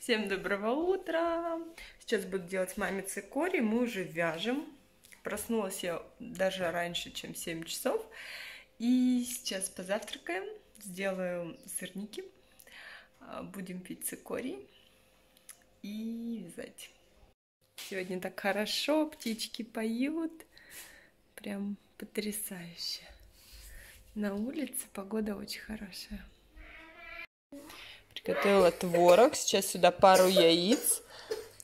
Всем доброго утра! Сейчас буду делать маме цикорий, мы уже вяжем. Проснулась я даже раньше, чем 7 часов. И сейчас позавтракаем, сделаю сырники, а, будем пить цикорий и вязать. Сегодня так хорошо, птички поют, прям потрясающе. На улице погода очень хорошая. Приготовила творог. Сейчас сюда пару яиц,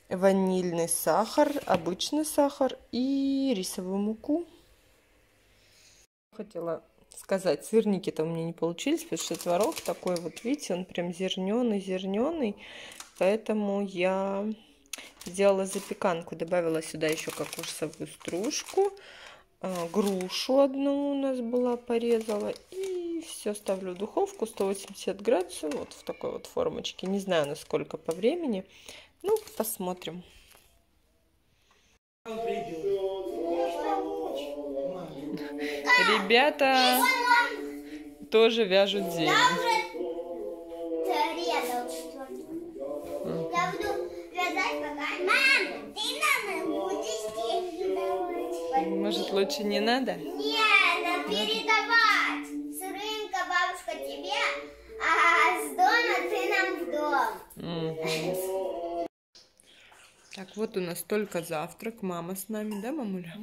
ванильный сахар, обычный сахар и рисовую муку. Хотела сказать, сырники-то у меня не получились, потому что творог такой вот, видите, он прям зерненый-зерненый. Поэтому я сделала запеканку, добавила сюда еще кокосовую стружку, грушу одну у нас была, порезала и все ставлю в духовку 180 градусов, вот в такой вот формочке. Не знаю, насколько по времени. Ну, посмотрим. Ребята тоже вяжут зелень. Может, лучше не надо? Нет, передавай бабушка тебе, а с дома ты нам в дом. Угу. Так, вот у нас только завтрак. Мама с нами, да, мамуля?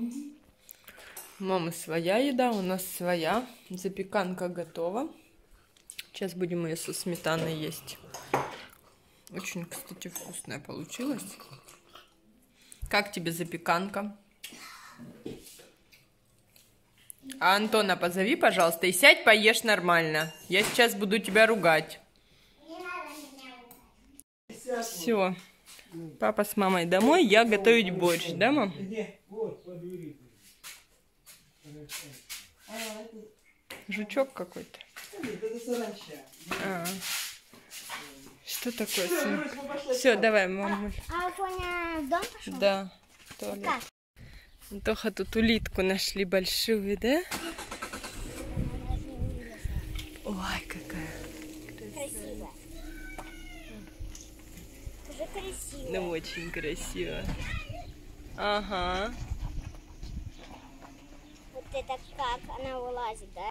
Мама своя еда, у нас своя. Запеканка готова. Сейчас будем ее со сметаной есть. Очень, кстати, вкусная получилась. Как тебе запеканка? А Антона позови, пожалуйста, и сядь, поешь нормально. Я сейчас буду тебя ругать. Все. Папа с мамой домой, я готовить борщ, да, мам? Жучок какой-то. А, что такое? Все, давай, мамуль. А Афоня в дом пошел? Да. Туалет. Антоха тут улитку нашли большую, да? Ой, какая красивая. Уже красиво. Ну, очень красиво. Ага. Вот это как она вылазит, да?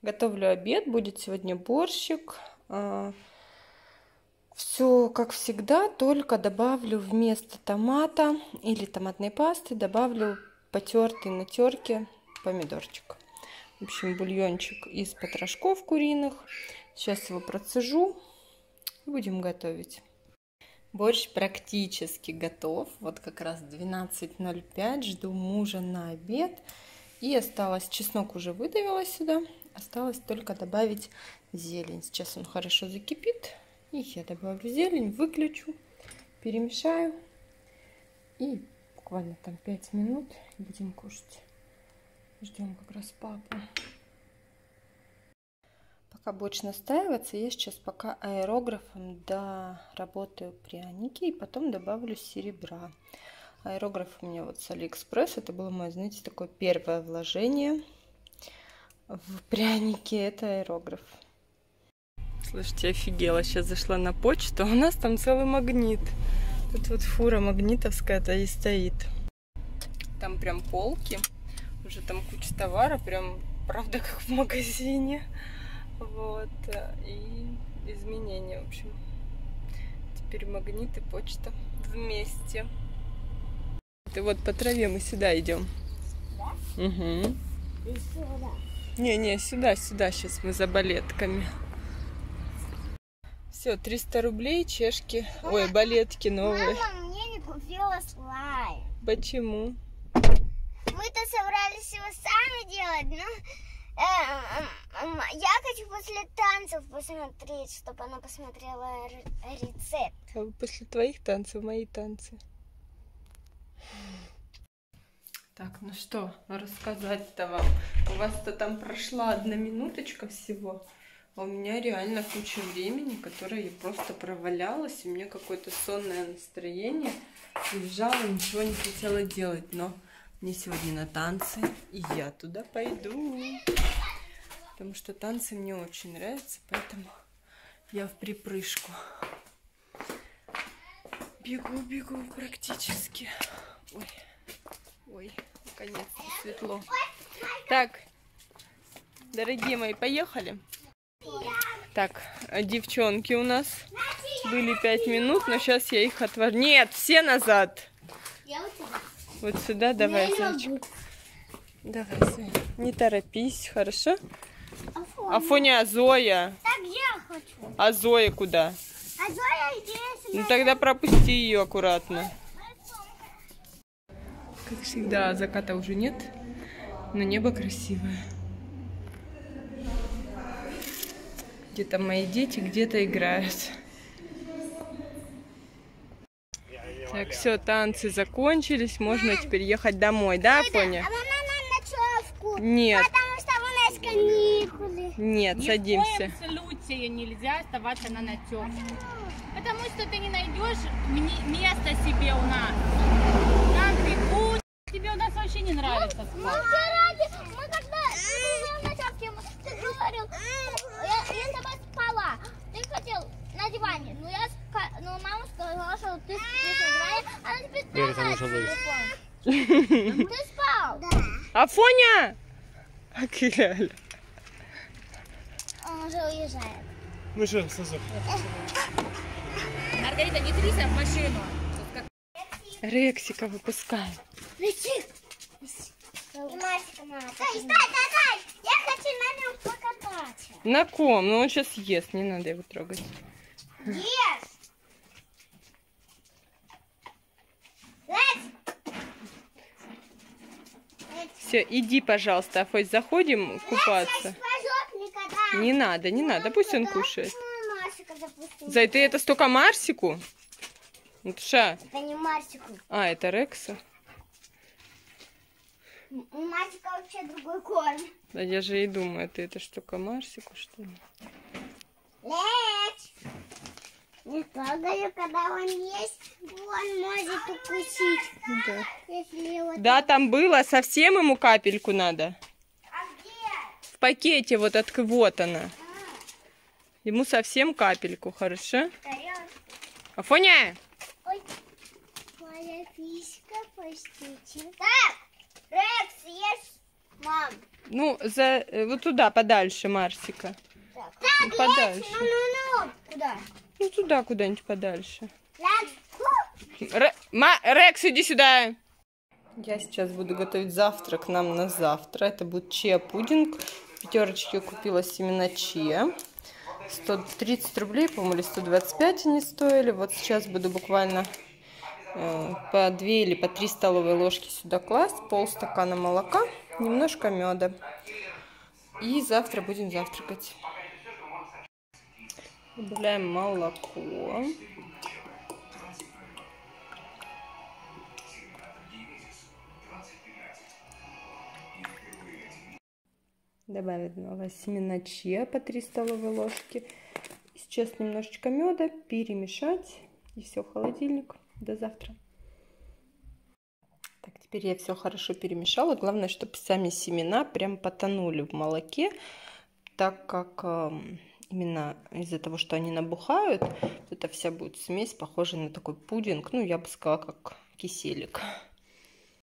Готовлю обед. Будет сегодня борщик. Все как всегда, только добавлю вместо томата или томатной пасты, добавлю потертый на терке помидорчик. В общем, бульончик из потрошков куриных. Сейчас его процежу и будем готовить. Борщ практически готов. Вот как раз 12.05. Жду мужа на обед. И осталось, чеснок уже выдавила сюда. Осталось только добавить зелень. Сейчас он хорошо закипит. И я добавлю зелень, выключу, перемешаю. И буквально там 5 минут будем кушать. Ждем как раз папу. Пока борщ настаивается, я сейчас пока аэрографом доработаю пряники и потом добавлю серебра. Аэрограф у меня вот с Алиэкспресс. Это было мое, знаете, такое первое вложение в пряники. Это аэрограф. Слушайте, офигела. Сейчас зашла на почту, а у нас там целый магнит. Тут вот фура магнитовская-то и стоит. Там прям полки. Уже там куча товара. Прям, правда, как в магазине. Вот. И изменения, в общем. Теперь магнит и почта вместе. Ты вот по траве мы сюда идем. Да? Угу. Не-не, сюда, сюда сейчас мы за балетками. Все, 300 рублей, чешки. Мама, Ой, балетки новые. Мама мне не купила слайм. Почему? Мы-то собрались его сами делать, но э, я хочу после танцев посмотреть, чтобы она посмотрела рецепт. А после твоих танцев мои танцы. Так, ну что рассказать-то вам? У вас-то там прошла одна минуточка всего. А у меня реально куча времени, которое я просто провалялась. У меня какое-то сонное настроение. Лежала, ничего не хотела делать. Но мне сегодня на танцы, и я туда пойду. Потому что танцы мне очень нравятся, поэтому я в припрыжку. Бегу, бегу практически. Ой, ой, наконец-то светло. Так, дорогие мои, поехали. Так, девчонки у нас были пять минут, но сейчас я их отвожу. Нет, все назад. Вот сюда давай, зайчик. Давай, Зоя. Не торопись, хорошо? Афоня, а Зоя? Так я хочу. А Зоя куда? А Зоя здесь. Ну тогда пропусти ее аккуратно. Как всегда, заката уже нет, но небо красивое. Где-то мои дети где-то играют. Так, все, танцы закончились, можно теперь ехать домой, да, А Афоня? мы на ночевку. Нет, Потому что у нас каникулы. нет, Ни в садимся. коем случае нельзя оставаться на ночевке. Потому что ты не найдешь места себе у нас. Нам. Тебе у нас вообще не нравится спать. вчера, мы когда были на ночевке, мы- ты говорил, я, я с тобой спала. Ты хотел на диване. Ну, я, ска- ну, мама сказала, что ты спишь на диване, а теперь Вера, там давай уже телефон. Ты спал? Да. Афоня! Акиляля. Он уже уезжает. Ну что, Сазок? Маргарита, не трися в машину. Рексика выпускаем. Лети. И Масика надо. Стой, стой, стой, стой. Я хочу на нем покататься. На ком? Ну он сейчас ест, не надо его трогать. Yes. Все, иди, пожалуйста, Афось, заходим купаться. Не надо, не надо, пусть он кушает. Запустила. Зай, ты это столько Марсику? Вот ша. Это не Марсику. А, это Рекса. У Марсика вообще другой корм. Да я же и думаю, ты это штука Марсику, что ли? Не трогаю, когда он есть. Он может укусить. Да. Если его... Да, там было, совсем ему капельку надо. А где? В пакете вот от вот она. Ему совсем капельку, хорошо? Афоня! Ой, моя писька почти. Так, Рекс, ешь, мам. Ну, за э, вот туда, подальше, Марсика. Так, так Подальше. Лекс, ну, ну, ну. Куда? Ну, туда куда-нибудь подальше. Ма- Рекс, иди сюда. Я сейчас буду готовить завтрак нам на завтра. Это будет чиа-пудинг. В пятерочке купила семена чиа. 130 рублей, по-моему, или 125 они стоили. Вот сейчас буду буквально э, по 2 или по 3 столовые ложки сюда класть. Полстакана молока, немножко меда. И завтра будем завтракать. Добавляем молоко. Добавила семена чиа по 3 столовые ложки. Сейчас немножечко меда перемешать. И все, в холодильник. До завтра. Так, теперь я все хорошо перемешала. Главное, чтобы сами семена прям потонули в молоке, так как эм, именно из-за того, что они набухают, эта вся будет смесь похожа на такой пудинг. Ну, я бы сказала, как киселик.